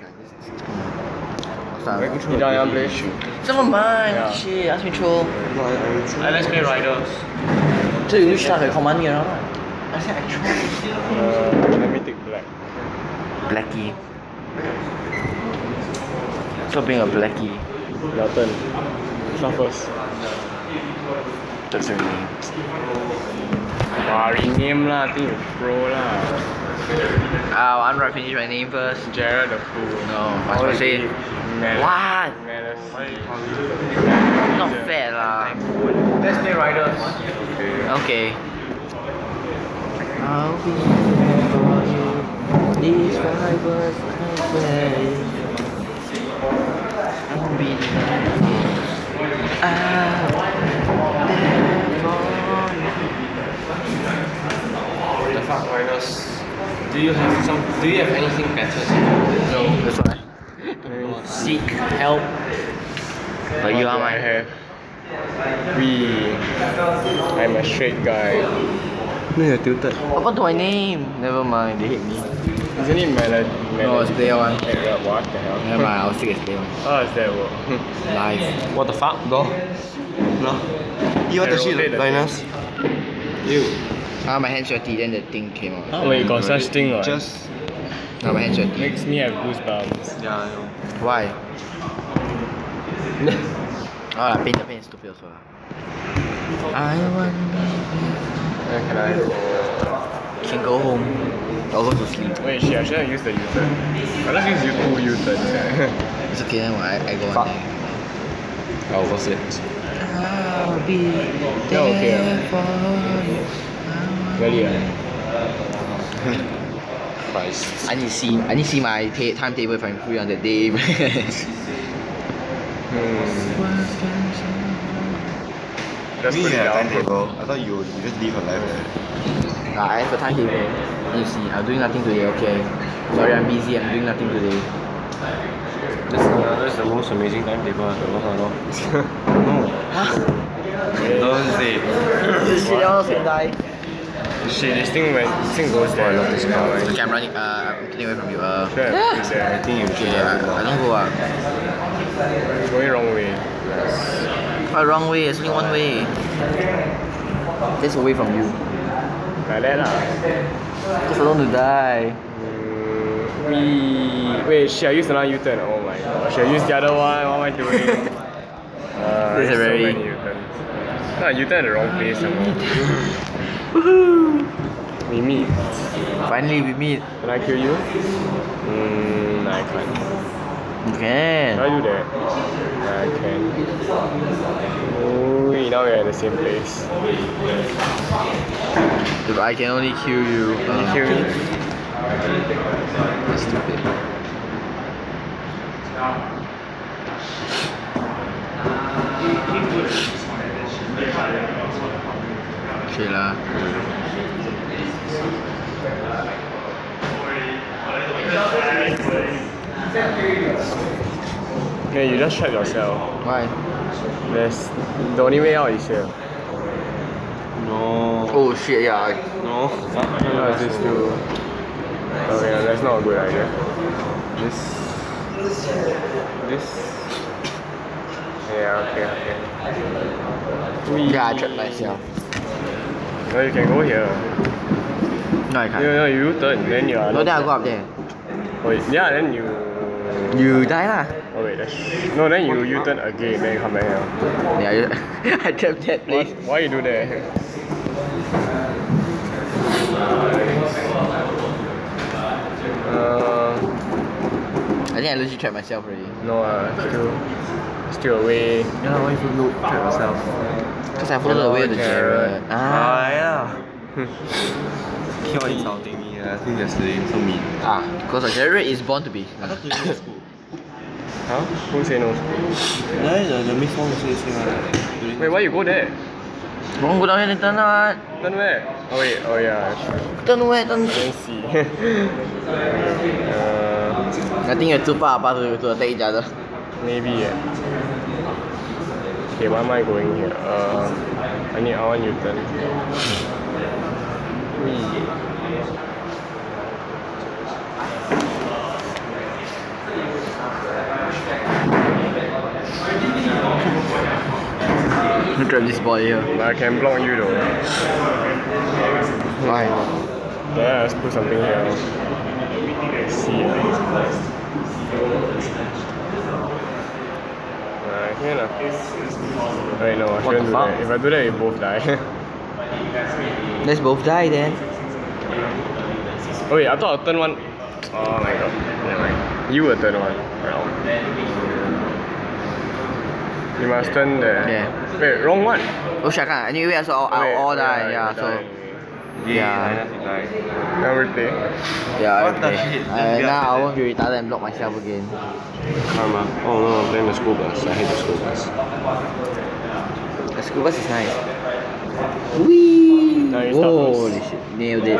You don't want to play? Never mind. Yeah. Shit, ask me throw. Uh, let's play Riders. So you start with command you know? I said I throw. Uh, let me take black. Blackie. Stop being a blackie. Your turn. Start first. That's your name. Wow, rename lah. I think you pro lah. Ah, I'm gonna finish my name first. Jared the Fool. No, I was gonna say. What? Not fair lah. Let's play Riders. Okay. I'll be there for you. These fibers I wear. I'll be there for you. I'll be there for you. The fuck Riders. Do you have some? Do you have anything better? No, that's why. Seek help. But you are my do I have. We. I'm a straight guy. No, you're tilted. What happened to my name? Never mind, they hate me. Isn't it Melody? No, it's player one. What the hell? Never mind, I'll stick as player one. How does that work? Live. What the fuck? No. No. You want to see the Linus? You. Ah, my hand sweaty, then the thing came out. Oh, wait, got such thing or? Just. Ah, my hand sweaty. Makes me have goosebumps. Yeah, I know. Why? oh, lah, paint the paint is stupid also. I want Where can I go? can go home. I'll go to sleep. Wait, shit, I should have used the U-turn. I just use U2 U-turns. yeah. It's okay, then I, I go Fuck. on there. Oh, what's it? I'll be Yeah, okay, there ah. for you. Really? Christ. I need to see. I need to see my timetable if I'm free on that day. Hmm. Just Me put it have down. timetable. I thought you you just leave your life there. Nah, I have a timetable. You see. I'm doing nothing today. Okay. Sorry, I'm busy. I'm doing nothing today. That's, uh, that's the most amazing timetable I've ever heard of. no. Huh? Don't say. Shit, I almost can die. Shit, this thing when this thing goes there. I love this car. Right? Okay, I'm running. Uh, I'm getting away from you. Uh. Sure, it's I think you should Okay, I, I don't go up. Going wrong way. Oh, wrong way. There's only one way. Just away from you. Like that lah. Just alone to die. Mm, we wait. Should I use another U-turn? Oh my god. Should I use the other one? What am I doing? Uh, This is a so very- many U-turns. No, U-turn at the wrong place somehow. We meet. Finally, we meet. Can I kill you? Mm, I can't. You can. Can I do that? I can. Ooh, now we're at the same place. If I can only kill you. Can you uh, kill me? That's stupid. Okay lah. Yeah, you just trap yourself. Why? There's the only way out is here. No. Oh shit, yeah. I- No. How is this too? Okay, oh, that's not a good idea. This. This. Yeah, okay, okay. We, Yeah, I trapped myself. No, you can go here. No, I can't. no, you turn, then you are. No, then I'll go up there. Wait, yeah, then you. You die lah. Oh wait, that's. No, then you you turn again, then you come back here. Yeah, I, I trapped that What? place. Why you do that? Uh, I think I legit trapped myself already. no, uh, still, still away. Yeah, why you look trap yourself? Because I followed the way the Jared. Ah. yeah. Keep on insulting me. I think yesterday so mean. Ah, because the Jared is born to be. I thought today was school. Huh? Who say no? Yeah, the, the mid form say same one. Wait, why you go there? Don't go down here and turn out. Turn where? Oh wait, oh yeah, true. Turn where? Turn. I didn't see. uh, I think you're too far apart to, to attack each other. Navy yet. Okay, why am I going here? Uh, I need our Newton. Who drive this boy here? But I can block you though. Why? Yeah, let's put something here. Let's see. Alright, here lah. Wait, no, I What shouldn't the do fuck? that. If I do that, we both die. Let's both die then. oh wait, I thought I'll turn one. Oh my god. Never mind. You will turn one. Well. You must turn the. Yeah. Wait, wrong one. Oh shit, I can't. Anyway, so I'll, I'll all die. you Yeah, so. Die. Yeah. Number three. Yeah, What the okay. shit? Uh, now I won't be retarded and block myself again. Karma. Oh no, I'm playing the school bus. I hate the school bus. The school bus is nice. Whee! Now you start. Holy shit, nailed it.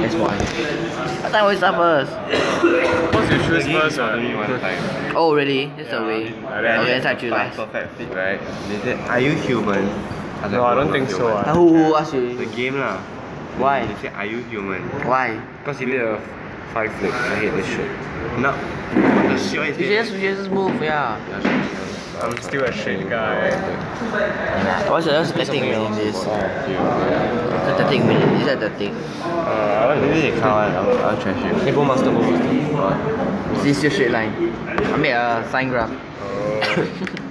That's why. I thought I was start first. What's your choose first? for Uh? only one time. Oh, really? That's the way. Yeah, Okay, that's I choose last. perfect fit, right? They said, are you human? I No, I don't think so. Uh, who, who asked The you? game lah. Why? They said, are you human? Why? Because he did a five flip. I hate this shit. No. What the shit is You just, you just move, yeah. I'm still a shit guy. What's the what's the thing in this? The thirteen minute. Is that the thing? Uh, I don't know. Maybe they can't. I'll, I'll trash you. Hey, Bo Master, Bo Master. Is this your straight line? I made a sign graph.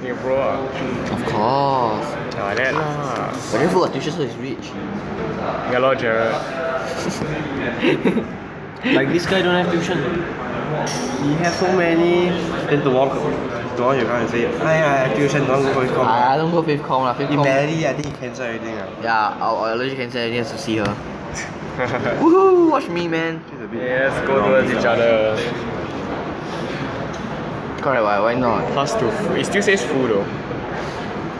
Oh, you bro. Of course. Ah, that lah. But then for tuition so it's rich. Yeah, lor, Gerald. Like this guy don't have tuition. He has so many. Then tomorrow, tomorrow you come and say, I have tuition, don't go with com. I don't go fifth com lah. Fifth He com. barely, I think he cancel everything. ah. Yeah, I'll, I'll legit cancel everything just to see her. Woohoo! Watch me, man. She's a bit yes, go towards each other. Correct, why? Why not? Plus two. It still says full though.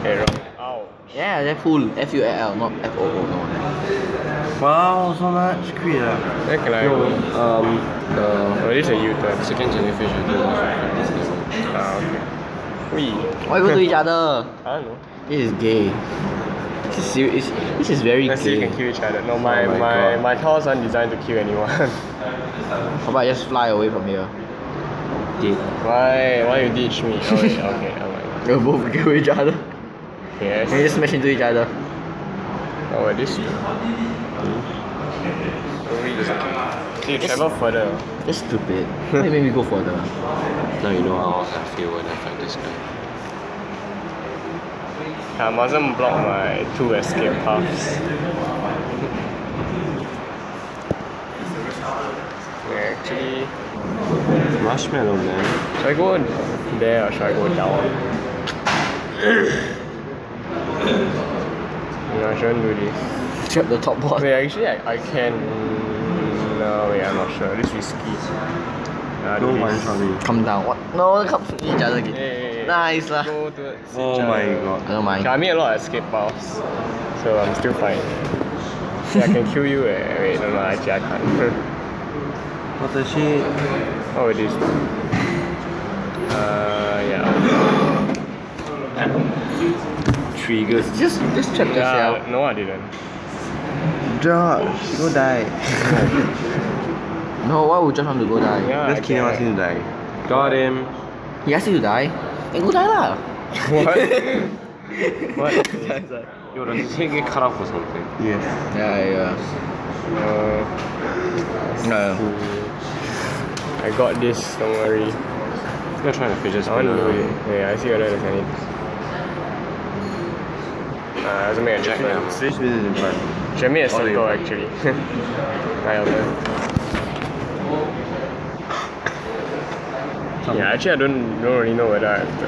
Okay, wrong. Ow. Yeah, they're full. F U L L, not F O O. No. Wow, so much. Quit. Where can I go? um, the Oh, this is a U-turn. second jellyfish I think Ah, okay. Wee. Why go to each other? I don't know. This is gay. This is serious. This is very Let's see if we can kill each other. No, my Oh my my God. my towers aren't designed to kill anyone. How about I just fly away from here? why why you ditch me? Oh wait, okay, alright. We'll both kill each other. Yes. And we just smash into each other. Oh, wait, this. See, you travel further. That's stupid. Why you make me go further? Now you know how I feel when I fight this guy. I mustn't block my two escape paths. Yeah, Actually, Marshmallow man. should I go there or should I go down? no, I shouldn't do this. Trap the top board. Wait, actually, I, I can. No, wait, I'm not sure. This is risky. Uh, No do one this. shot me. Come down. What? No, come to each other again. Hey, hey, hey. Nice lah. Go towards Oh each my other. god. I don't mind. Okay, I made a lot of escape paths, so I'm still fine. yeah, I can kill you. Eh. Wait, no, no, actually I can't. What the shit? oh, it is. Uh, yeah. Triggers. Just, just trap yourself. No, I didn't. Josh, go die. No, why would Josh want to go die? Yeah, Just I kidding, ask can. him to die. Got him. He asked you to die? Then go die lah. What? what? Yo, does his head get cut off or something? Yes. Yeah, yeah. Uh, No. I got this. Don't worry. I'm gonna try to fidget I want to spinner. do it. Yeah, I see whether there's any. Uh, doesn't make a jack now. Switch this is in front. Should have made a All the circle way. actually. right over there. Yeah, actually I don't don't really know whether I have to.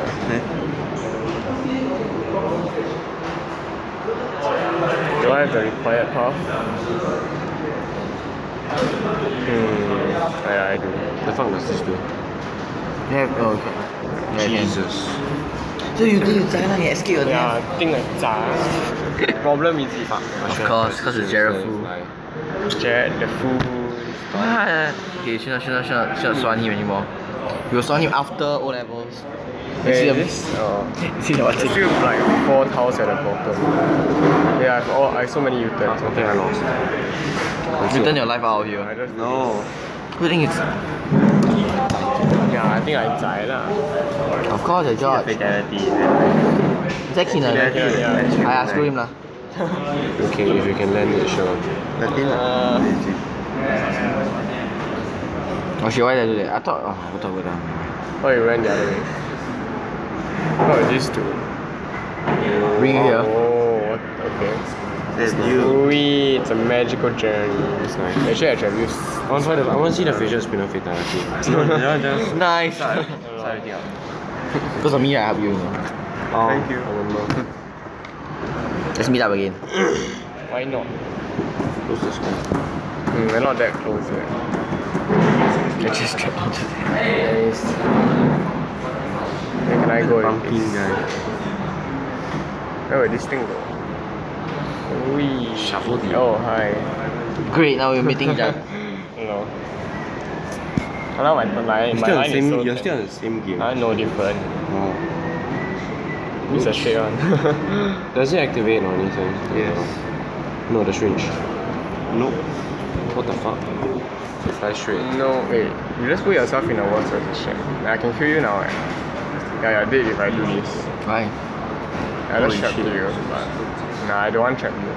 Do I have the required path? Hmm. Yeah, I do. The fuck does this do? Yeah, oh, okay. Yeah, can. Jesus. So you think you die lah, you escape your Yeah, death? I think like 渣. Problem is it. Of course, cause it's Jared Fu. Jared the fool. What? Okay, should not, should not, should not, should not swan him anymore. We will swan him after O levels. You see Wait, the this? Oh. You see the what? There's still like four tiles at the bottom. Yeah, I've all I have so many U-turns. Okay, I lost. You turn your life out of I here. just No. Good thing it's yeah, I think think I die lah. Of course, I George. Fatality. Zack Keenan. Yeah, yeah. I ask him lah. Okay, if you can land it, sure. Latin lah. Uh, Oh shit, why did I do that? I thought, oh, I thought we were done. oh, you ran the other way. Oh, these two. Bring it here. Oh, okay. That's you. Ui, it's a magical journey. It's nice. Actually, I should have used. I want to find the, I want to see the facial spinner fatality. no, no, just Nice. start everything out. Because of me, I help you. Oh, Thank you. Let's meet up again. Why not? Close this one. Hmm, we're not that close yet. Let's just get onto that. Nice. Where can I go? with Pumpkin guy. Where will this thing go? Ui. Shuffle the- Oh, hi. Great, now we're meeting Jack. Hello. I know my, my, my still, line the same, is so you're still on the same game. I no different. Oh. It's a straight one. Does it activate or anything? Yes. No, the range. Nope. What the fuck? Fly straight. no, wait. You just put yourself in a worse position. I can kill you now. Eh? Yeah, yeah, I did if I do this. Why? I just trapped you, but nah, I don't want trap you.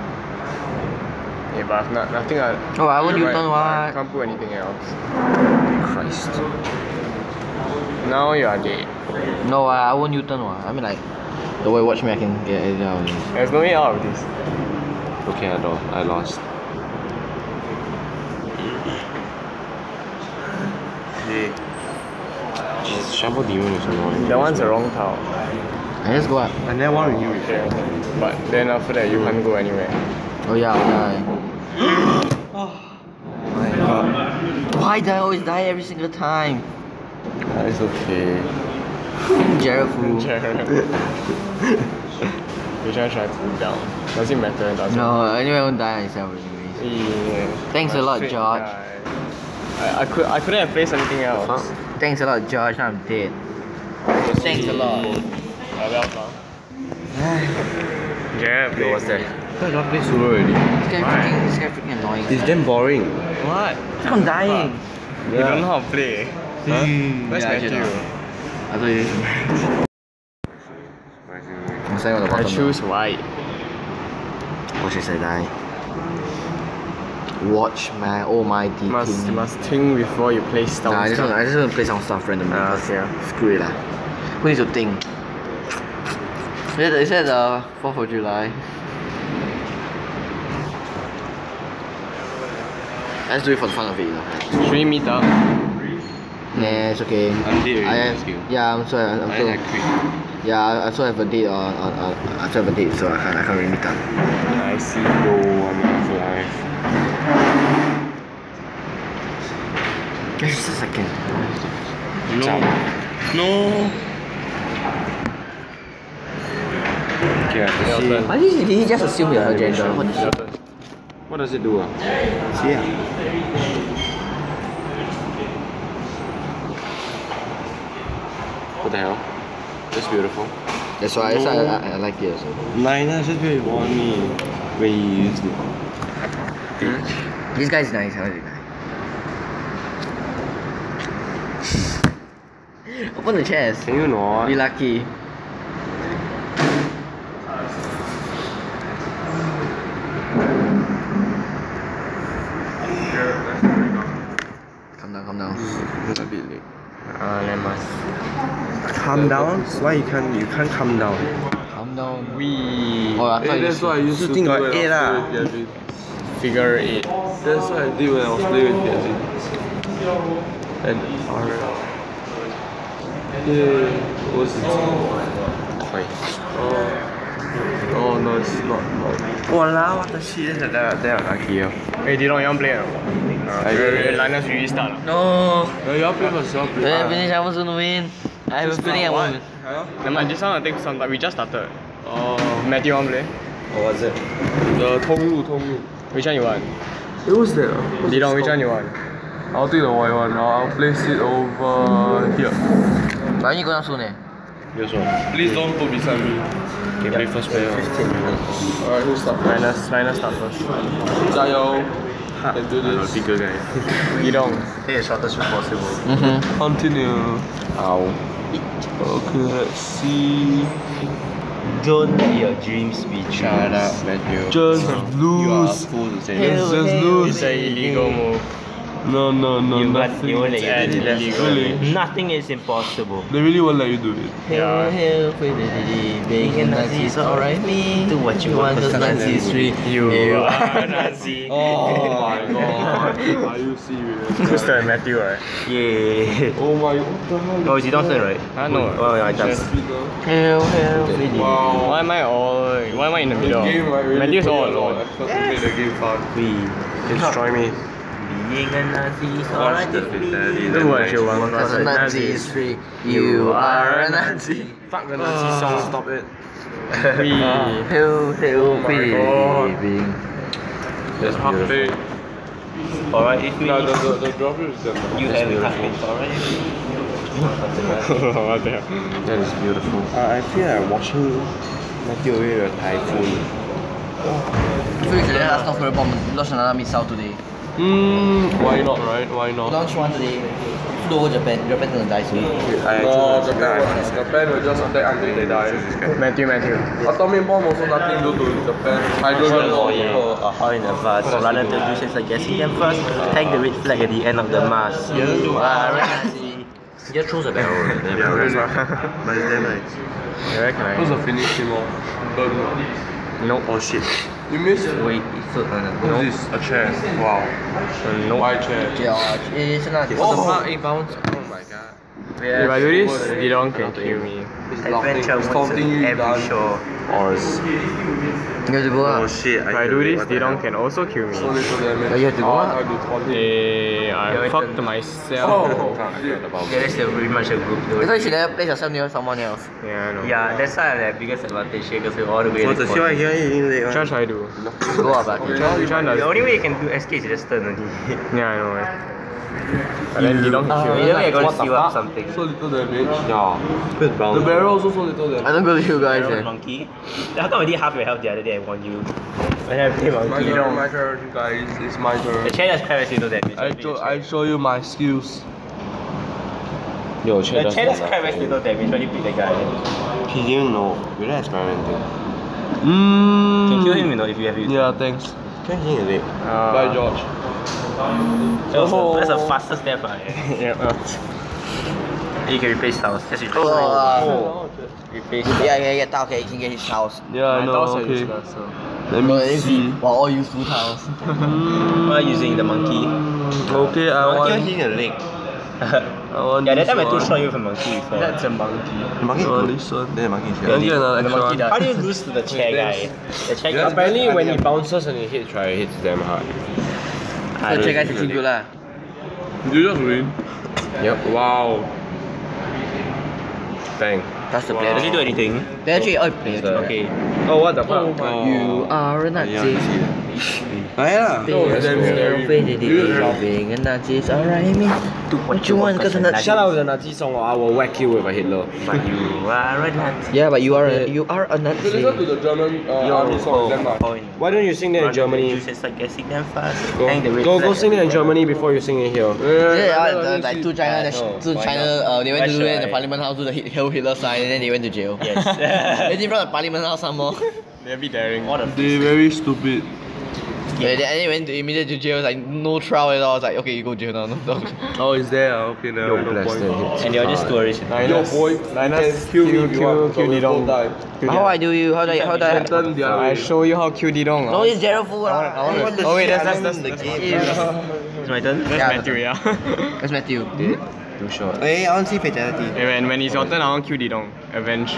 Yeah, but I've not, nothing. I, Oh, I won't right, U-turn I can't put anything else. Christ. Now you are dead. No, I, I won't U-turn what. I mean like, the way you watch me, I can get it out of this. There's no way out of this. Okay, I don't, I lost. Jesus, Shovel Demon is annoying. That one's a wrong tile. I just go up. And that one with you. Okay. But then after that, you can't go anywhere. Oh yeah, I'll die. Oh my god. Why do I always die every single time? It's okay. Jared fool. Which one should I pull down? Does it matter? It doesn't. No, anyway, I won't die on yourself anyways. Yeah. Thanks a lot, George. guy. I, I could I couldn't have placed anything else. Thanks a lot, George. Now I'm dead. Thanks a lot. You're welcome. Yeah, Yo, what's that? I don't play solo already. This guy freaking, this guy freaking annoying. It's damn boring. What? Keep on dying. You don't know how to play. Huh? Where's Yeah, Matthew? I thought you. I'm saying on the I bottom. choose white. Watch as I die. Watch my almighty Must king. must think before you place down. Nah, I just want, I just want to play some stuff randomly. Ah, because okay. Screw it lah. Who needs to think? Is that, is that the 4th of July? Let's do it for the fun of it, you know. Should we meet up? Nah, it's okay. I'm dead I thank have, you. yeah, I'm sorry. I'm I so, yeah, I also have a date on, on, on I also have a date, so I can't, I can't really meet up. I see. Yo, I'm not alive. Just a second. No. No. Okay, I have to see. Why did he, just assume you're her gender? What the Your shit? turn. What does it do? See ah. What the hell? That's beautiful. That's why, that's why I, I, I like it also. Nina just very warn me when you used it. This guy's nice, I like this guy. Open the chest. Can you not? Be lucky. Calm down, calm down. It's a bit late. Uh, let us. Calm down? Why you can't you can't calm down? Calm down. We Oh, I thought you said- used to think got eight lah. figure eight. That's what I did when I was playing with Piazzi. And R. Yeah, what was it? Oh. Oh no, it's not. Walao, what the shit? That's that that lucky. Yeah. Hey, Dillon, you want play or not? Uh, I will. Linus really start. No! No, you all play first. You all play. Finish, I was gonna win. I have a feeling I won't win. Never mind, this one will take some time. We just started. Oh, Matthew, want to play? what was it? The 通路通路. Which one you want? It was there. What's Dillon, it which one called? you want? I'll take the white one. I'll place it over here. But I need to go down soon eh. Yes, one. Please don't put beside me. Okay, play first player. Alright, who start? Linus, Linus start first. 加油！ Let's do this. bigger guy. Di Dong. Hey, as shortest as possible. Mm-hmm. Continue. Ow. Okay, let's see. Don't let your dreams be dreams. Shut up, Matthew. Just lose. fool to say Let's just It's lose. an illegal move. No, no, no, You won't, nothing. you won't let you do it. illegal. Really? Nothing is impossible. They really won't let you do it. Yeah. Hail, hail, being a Nazi is alright. Me, do what you want, cause Nazi is free. You are are Nazi. Oh my god. Are you serious? Who's turn? Matthew, right? Yeah. Oh my, what the hell? Oh, is it Dawson, right? I know. Oh, oh, yeah, I Just- just. Hail, hail, Wow. Why am I all? Why am I in the middle? Game, right? Really Matthew's all in a lot alone. of effort to make the game fun. We. Destroy me. Being a Nazi is alright. the fatality. Do what you want. Cause a Nazi is free. You are a Nazi. Fuck the Nazi song. Stop it. We. Hail, hail, God. being. That's half. Alright, if we. No, the, the, the dropper is them. You have it, alright? what the? That is beautiful. Uh, I feel like watching Matthew away with a typhoon. Felix, let's not forget about launch another missile today. Hmm, why not, right? Why not? Launch one today. Flew Japan. Japan gonna die soon. No, Japan, Japan will just attack until they die. Matthew, Matthew. Atomic bomb also nothing to do to Japan. Hydrogen bomb. a hall in advance. Rather than do things like guessing them first, hang the red flag at the end of the mass. You are a Nazi. Just throws a barrel. Yeah, really. But it's damn nice. You reckon Who's I? the finish him off? Burn. Nope. Oh shit. You missed? Wait, it's so uh, Who's this? A chair. Wow. Uh, nope. Why chair? Yeah, it's not. What the fuck? It bounced. If I do this, Di Dong can kill me. He's laughing. Adventure He's once taunting you every down. show. You have to go Oh out. shit, If I do this, Di Dong can also kill me. So little. Oh, you have to go Oh, up? I do taunt him. Eh, I Yeah, fucked myself. Oh, shit. Yeah, that's the very much a group though. That's why you should never place yourself near someone else. Yeah, I know. Yeah, that's why I have biggest advantage here because we're all the way. What at the the hell point. are Try, try do. Go out, but. Which one, which one does? The only way you can do escape is just turn only. Yeah, I know. Right? But then Di Dong can kill me. Either way, you're gonna seal up something. So little damage. Yeah. The barrel also so little I don't go to you guys. Arrow Eh. monkey. I thought I did half your health the other day. I warned you. I have played My monkey. turn, my turn, guys. It's my turn. The chair just crashed little damage. I, show, I show you my skills. Yo, The chair just crashed little damage when you beat the guy. He didn't know. We're not experimenting. Mmm. Can kill him, you know, if you have it. Yeah, thanks. Can he leg? Uh, Bye, George. That's, the, that's the fastest step. Uh, Yeah. uh, you can replace tiles. Just replace Oh. tiles. Replace Yeah, yeah, yeah. Okay, you can get his house. Yeah, I my know. tiles are Okay. useless, so. Let No, me it's see. We're all useful tiles. Mm, Why using the monkey? okay, I Monkey want. hitting a leg. I want yeah, that this time I too one. shot you with a monkey before. That's a monkey. Monkey Oh, this one. Then monkey is Can I get another The extra monkey one? How do you lose to the chair guy? The chair guy. Apparently, when he bounces and he hits, right, it hits damn hard. So check guys actually good lah. You just win. Yep. Wow. Bang. That's the Wow. player. Does he do anything? They actually all play. Okay. Oh, what the fuck? You are a Nazi. Yeah. Being that's scary. being a Nazi is alright, me. What you want? Cause a Nazi. Shut up with the Nazi song or I will whack you with a Hitler. But you are a Nazi. Yeah, but you are a, you are a So Nazi. listen to the German uh, army song, point. Why don't you sing that in Germany? Just like guessing them fast. Go, Hang the red go, go sing it in Germany before you sing it here. Yeah, yeah, the, like two China, No, two why China, uh, they went to do it in the Parliament House, do the Hit- Hitler sign, and then they went to jail. Yes. they did from the Parliament House some more. They're be daring. What a They very stupid. Yeah, then, and then they went to, immediately to jail, like no trial at all. I was like, okay, you go jail now. No, no. Oh, it's there. ah, Okay, no, no point. And they are just tourists. Linus, Yo, boy, Linus, can kill me kill, if you kill, want, kill but Di Dong. Kill How Di Dong. I do you? How do I, how do I? Can turn the other I show you how kill Di Dong. No, it's Gerald Fu. lah. I wanna- I oh, wait, that's- I that's- learned in that's- the game. It's my turn. That's Yeah, Matthew, yeah. That's Matthew. Hmm? Too short. Hey, I want to see fatality. Hey, when, when it's your turn, I want to kill Di Dong. Avenge.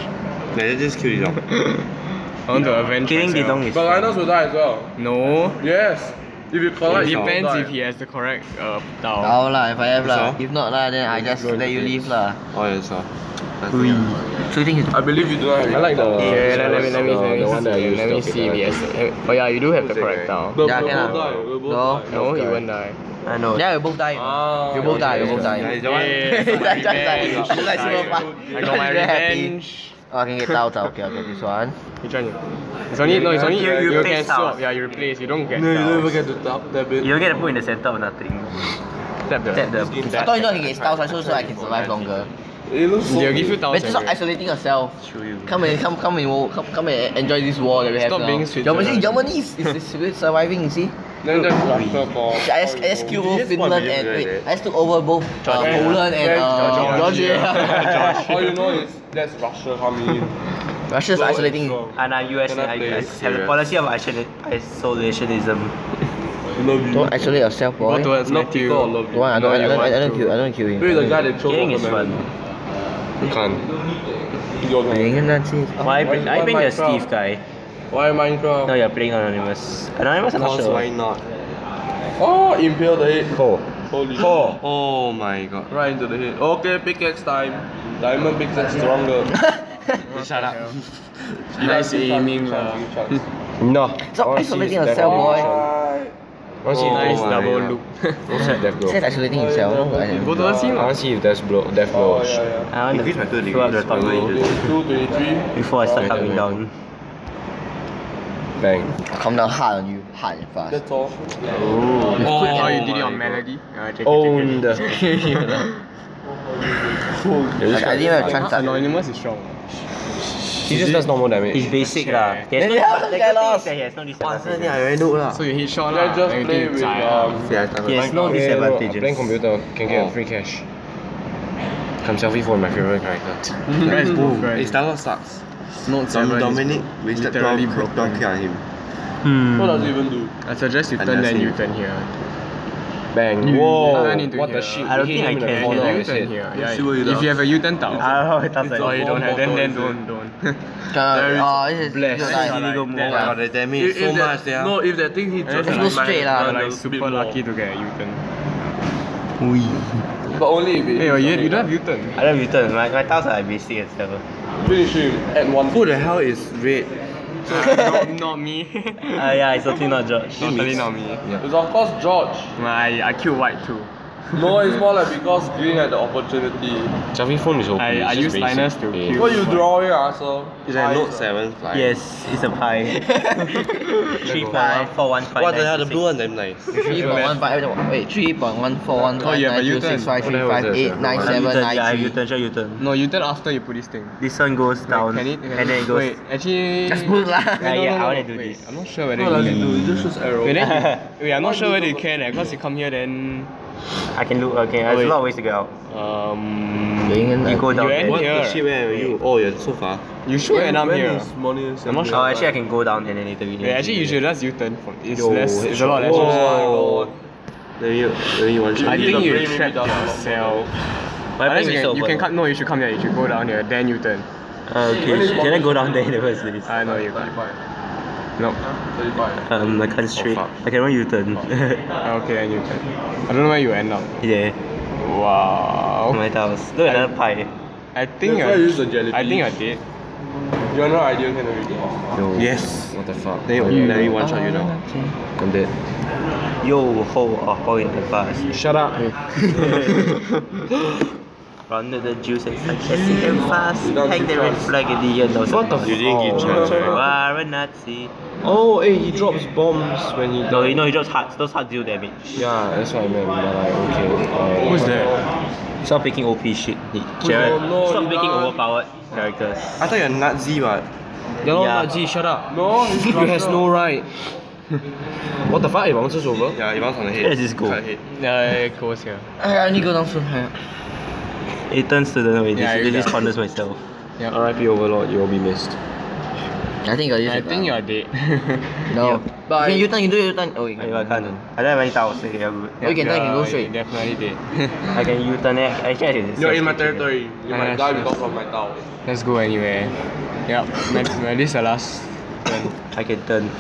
Let's just kill it I want to avenge Killing myself. Di Dong is But Linus will die as well. No. Yes. If you It collect, you will depends if he has the correct uh, Tao. Now lah, if I have lah. If not lah, then I just let you leave lah. Oh, yes, sir. So you think he's I believe you do not have I like the. Uh, Yeah, let, let me let me the- let me the one that I see, used let me see if he has. Oh yeah, you do have the correct Tao. We'll Yeah, can lah. die. We'll both No. No, he won't die. I know. Yeah, we both die. Ah, we both die. We both die. Yeah, I got my Just like- revenge. just like super fun. I got my Very happy. revenge. Oh, I can get down. Okay, okay, this one. Which one? you- It's only no. It's only You- you you, replace can swap. tiles. Yeah, you replace. You don't get. No, you don't even tiles. get to tap, tap it. You don't get to put in the center of nothing. Tap the. Tap the- I thought you know I can get styles, right? So, so I can survive longer. It looks so They'll give you But tiles. just stop anyway. isolating yourself. Show you. Come and come, come and wo- come, come and enjoy this war that we have Stop now. being Germany, Switzerland. Germany is, is, is surviving. You see. Then that's after for. I just, I just queue Finland and wait, I just took over both uh, Poland and uh, Georgia. Georgia. All you know is that's Russia coming in. Russia is isolating. And uh, US and US have a policy of isolationism. Love you. Don't isolate yourself, boy. Not towards Matthew. People love you. Why? I don't. I don't. I don't kill. I don't kill him. Wait, the guy that chose Gang is fun. You can't. You're the. Why? I've been the Steve guy. Why Minecraft? No, you're playing Anonymous. Anonymous, I'm not sure. why not? Oh, impale the head. Four. Holy Four. shit. Oh my god. Right into the head. Okay, pickaxe time. Diamond pickaxe stronger. Shut up. Nice aiming uh, lah. No. Stop isolating yourself, boy. want to see Oh, nice double God. loop. want death blow. Says isolating himself. no? I- Go towards him. I want to see if death blow. Death blow. Oh, yeah, yeah. I oh, want Increase my two to fill up the top degrees. ranges 22, 23. before I start coming down. Bang. Come down hard on you, hard and fast. That's all. Oh, Oh you did it on melody. Uh, check it, Owned. check it. Like, I didn't have a chance. to- Anonymous is strong. He just does normal damage. He's basic lah. There's Then no, they have the to good get thing is lost. he has no disadvantages. very noob lah. So you hit shot lah. just then you play with zai lah. um. He has no Okay, disadvantages. Playing computer can get Oh. free cash. Come selfie for my favorite character. Guys, both guys. Stella sucks. Note Dom- 7 Dominic is wasted literally 12 broken. donkey on him. Hmm. What does it even do? I suggest you turn then you turn here. Bang. You Whoa. turn into What here. the shit? I don't think hit I him in the can. corner Yeah, of you turn here. Yeah, if you have a U-turn tile. I don't know, it does It's Oh, you don't have. Then then Bottle, don't don't. Uh, oh, this is Bless. this is like- illegal move. Oh my god, damage If, so that, much there. no, if that thing hits Let's just go like straight lah. You're like super lucky to get a U-turn. But only if it. Hey, oh, you, you don't have U-turn. I don't return. My, my tiles are basic as well. Finish him at one. Who the hell is red? not, not me. Ah yeah, it's totally not George. Totally not me. It's of course George. I, I killed white too. No, it's more like because Green had the opportunity. Selfie phone is OP. I, I use just Linus basic. to Yeah. kill. What you drawing, asshole? It's like Note 7 fly. Yes, it's a pie. Three go. five four one five. What the hell? The blue one damn nice. Three point one five. Wait, three point one four one Oh, you have a nine two U-turn. six five three five eight nine Ah, seven U-turn, yeah, three. U-turn, sure U-turn. No, you turn after you put this thing. This one goes down, can it? and then it goes. Wait, actually. Just put lah. Wait, Yeah, no, yeah, no, I no, wanna do wait, this. I'm not sure whether What does you it can. do? It just shoots arrow. Wait, then you, wait, I'm not sure whether you can, eh, because you come here then. I can look. Okay, there's wait. a lot of ways to get out. Um. You go down You end there. What here. the shit, where are you? Oh, you're so far. You should end up When here. is morning I'm not Oh, sure. actually, I can go down and then later. we- Wait, actually, you should just U-turn. For, it's Yo, less. It's a lot less. Whoa. risky. Let me, let me one shot. I think you the trapped yourself. My Unless you is can, you can cut. No, you should come here. You should go down here. Then U-turn. Uh, okay, can I go down there in the first place? I know you can. 35. No. 35. Um, I can't straight. fuck. I can run U-turn. Okay, then U-turn. I don't know where you end up. yeah, Wow. my tiles. Look, at another pie. I think That's I I. use the jelly I think I did. You have no idea can already. Yo. Yes. What the fuck? Then Let you- me, let me one shot you now. I'm dead. Yo, ho, oh, ho in the fast. Shut up. run to the juice and start them fast, hang red flag in the. What the fuck? You didn't chance. Oh. A Nazi. Oh, hey, he drops bombs when he. No, you know he drops hearts. Those hearts deal damage. Yeah, that's what I meant. But like, okay. Uh, Who's that? Stop picking OP shit, oh, Jared. No, Stop picking overpowered characters. I thought you're Nazi, but. You're not yeah. Nazi. Shut up. No, he has no right. what the fuck? Ivan's is over. Yeah, Ivan's on the head. Let's just go. Yeah, yeah, yeah, go here. I need to go soon. It turns to the no, it Yeah, just, you it just got- corners myself. RIP Overlord, you will be missed. I think I I think you're dead. No. But Can I- you turn? You do you turn? Oh, you I, can. I can't. I don't have any tiles. Okay, you're good. Oh, you can turn. You can go straight. Definitely dead. I can U-turn it. Actually, I can You're in my territory. You Yeah, might die because of my tower. Let's go anywhere. Yep. Next, uh, this is the last. turn. I can turn.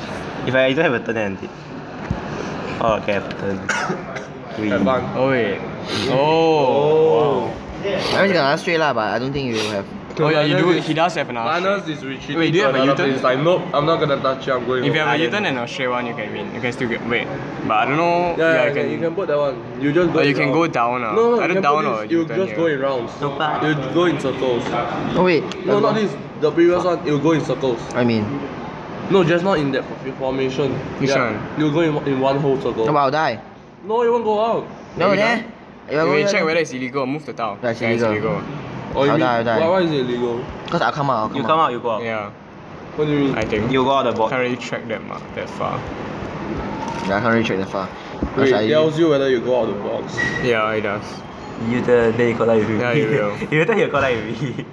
If I don't have a turn, I'm dead. Oh, okay, I have a turn. Three. Have fun. Oh wait. Oh. I'm just gonna ask straight lah, but I don't think you will have. Oh yeah, you do. Linus He does have an arch. Linus is retreating Wait, do you have a another U-turn? place. Like, nope, I'm not gonna touch you, I'm going If you have a U-turn and a straight one, you can win. You can still get wait. But I don't know. Yeah, you yeah, you can put that one. You just go Or you can go down. Uh. No, no, Either you can down or you just go in rounds. No bad. You go in circles. Oh wait. No, not this. The previous one, it will go in circles. I mean, No, just not in that formation. Which yeah. one? It will go in, in one whole circle. no, but I'll die. No, it won't go out. No, Maybe there. You will check whether it's illegal. Move the tile. Yeah, it's Yeah, illegal. Or you I'll mean, die, I'll die. Why, why is it illegal? Because I'll come out. I'll come You come out, you go out. Yeah, What do you mean? I think. You go out the box. I can't really track that much, that far. Yeah, I can't really check that far. Wait, it tells you whether you go out of the box. Yeah, it does. You the day call out with me. Yeah, you will. you better you call out with me.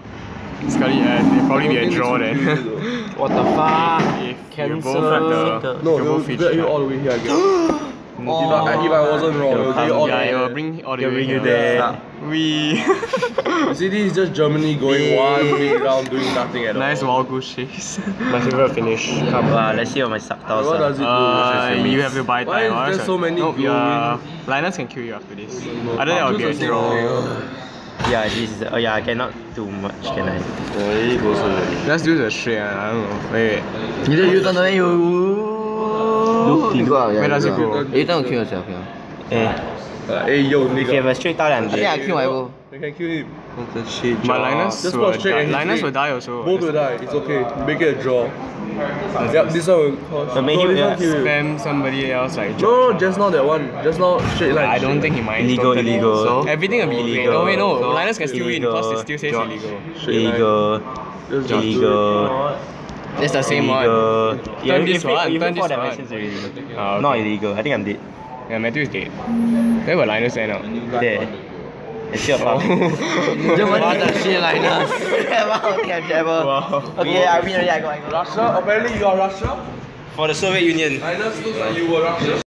Sekali, uh, it'll probably be I a don't draw then. what the fuck? If you both have the, No, you it will both each get you have- all the way here again. if, I, if I wasn't wrong, it'll all yeah, it will bring all the way bring you there. We. you see, this is just Germany going one way around doing nothing at all. Nice wild goose chase. my favorite finish. Come, uh, let's see what my suck does. What does it do? Uh, you have to buy time. Why is there so many? No, yeah. Linus can kill you after this. I don't think I'll be a. Yeah, this is. Oh yeah, I cannot do much, can I? Let's do the shit. I don't know. Wait. wait. You just use on the you go out, yeah. Where does it go go? You turn will kill yourself, yeah. Eh, Uh, hey yo, if you have a straight tile, I'm I think I kill my bow. You can kill him. That's a shit But. Linus Just will go straight die. and Linus will die also. Both will die. It's okay. Make it a draw. Yep, this one will cost. So make no, him- this one yeah. Spam somebody else like. No, no, just not that one. Just not straight line. I don't think he minds. Illegal, totally. illegal. So everything will be illegal. No, wait, no. Illegal. Linus can still win because it still says Illegal. illegal. Illegal. Just do it. Illegal. That's the same one. Illegal. Yeah, Turn you this flip- one, You turn flip four this one. dimensions already. Ah, okay. Not illegal. I think I'm dead. Yeah, Matthew is dead. Where will Linus end up? There. It's still Oh. a What the shit, Linus? wow, okay, I'm Trevor. Okay, I win already, I go, I go. Russia? Apparently you are Russia? For the Soviet Union. Linus looks like you were Russia.